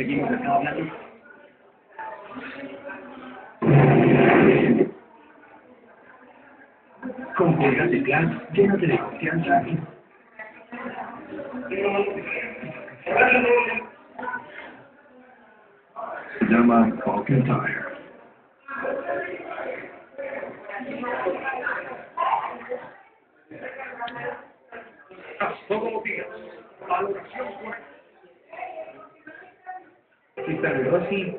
Seguimos acá hablando. Con Colgate Glass, llénate de confianza y... Llama Tire. Todos los días, valoración Sí, así.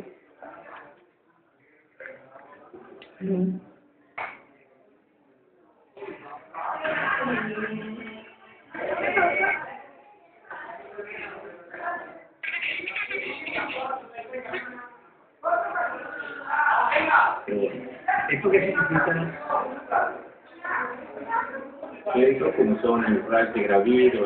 ¿Esto qué significa? Eso como son el frasco gravido,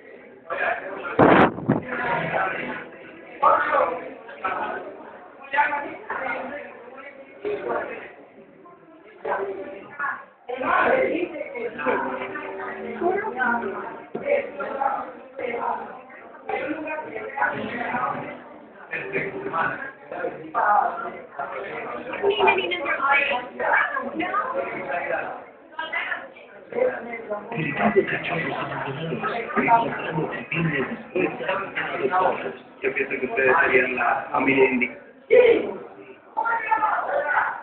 miembros de la caso cachorros abandonados, después a. Yo pienso que ustedes serían la familia indígena.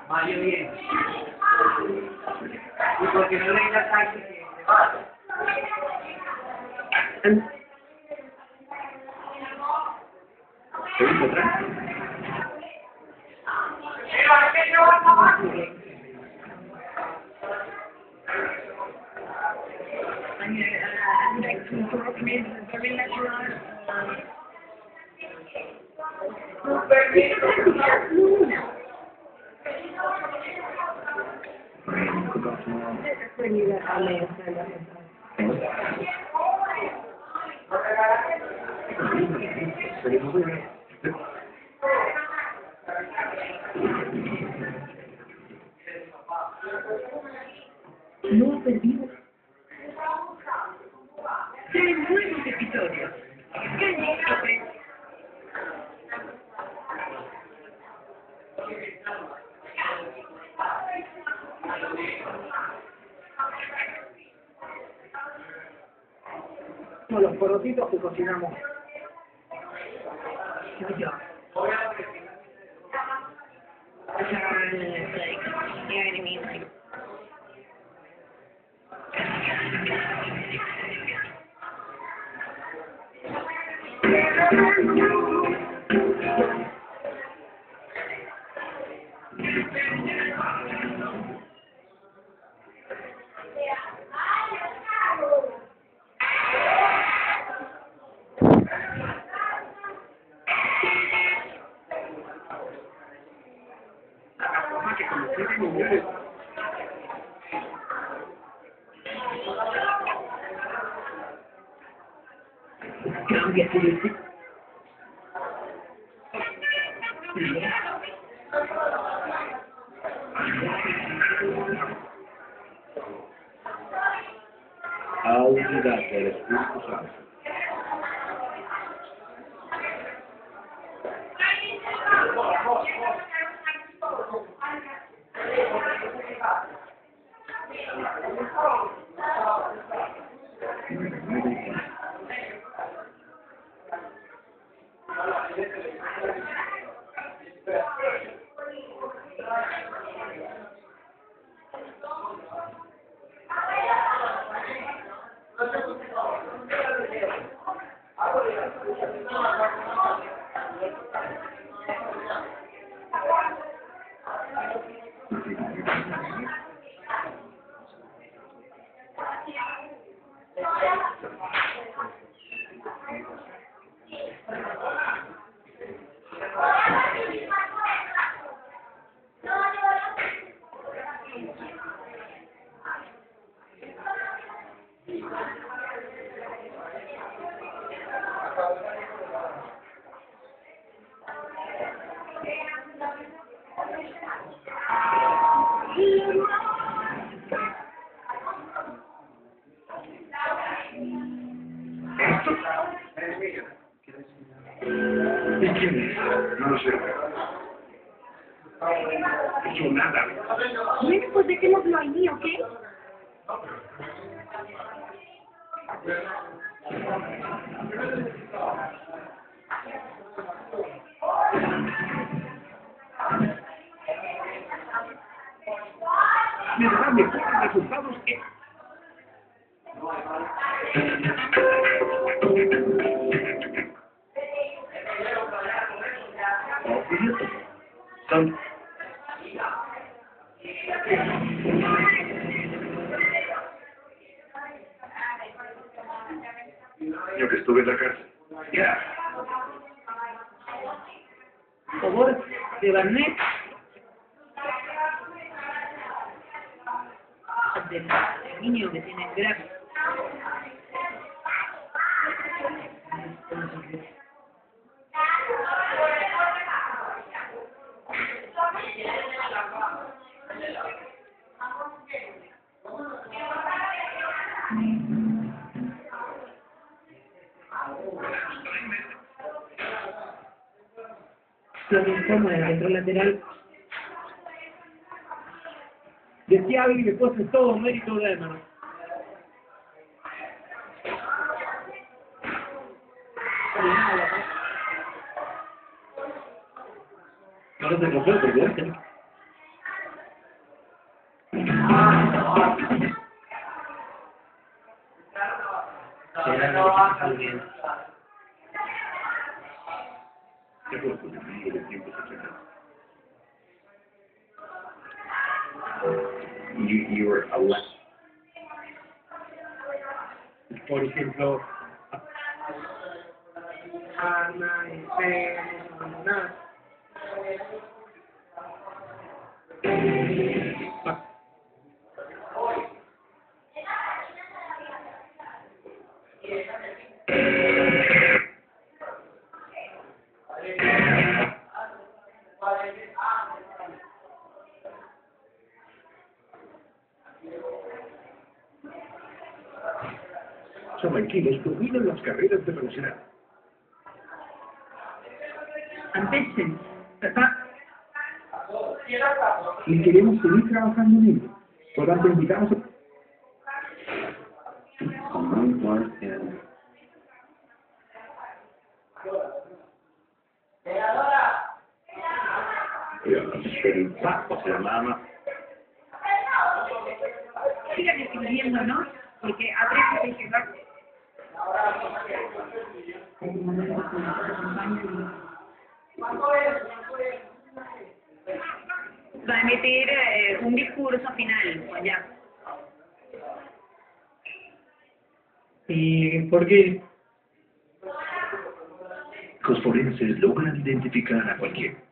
Mario bien. Y porque no le da taxi, se va. ¿Te ves atrás? No perdido. Los porotitos que cocinamos. politik Ağzı da böyle bir kusansın. Quién es? No lo sé. Nada. Bueno, pues dejémoslo ahí, ¿ok? Me dará mejores resultados que... Del niño que tiene grave. La linfoma del retrolateral. Decía alguien que después es todo mérito de hermano. No te conozco, porque ¿Qué fue lo que te digo you, you were a Forty years old. Tranquilos, dominan las carreras de velocidad. ¿Verdad? Y queremos seguir trabajando en ello. Por tanto, invitamos a... Va a emitir eh, un discurso final, ya. ¿Y por qué? Los forenses logran identificar a cualquiera.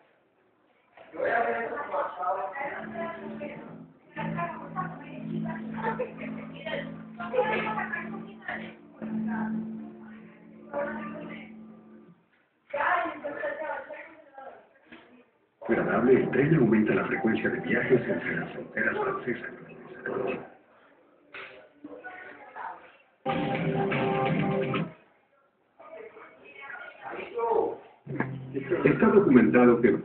Agradable, el tren aumenta la frecuencia de viajes entre las fronteras francesas. Está documentado que.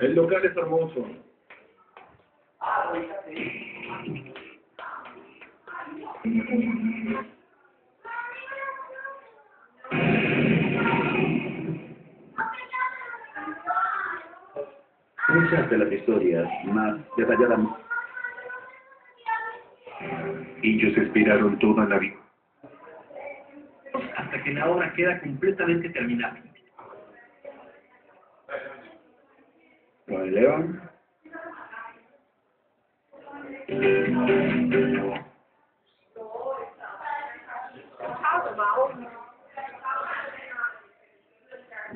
El local es hermoso. Muchas de las historias más detalladas ellos esperaron toda la vida hasta que la obra queda completamente terminada. con el león.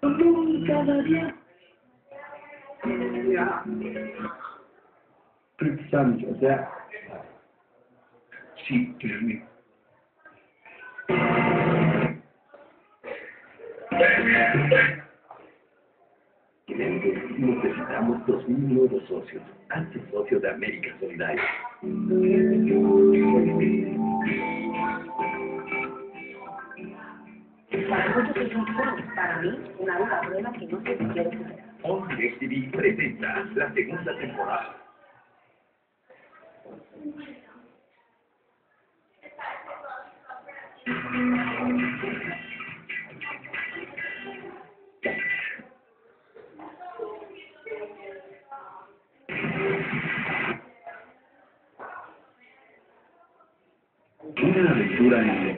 Cada día. Precisamente, o sea, sí, créeme. Necesitamos dos mil nuevos socios. Antes socio de América Solidaria. Una DirecTV presenta la segunda temporada. Aventura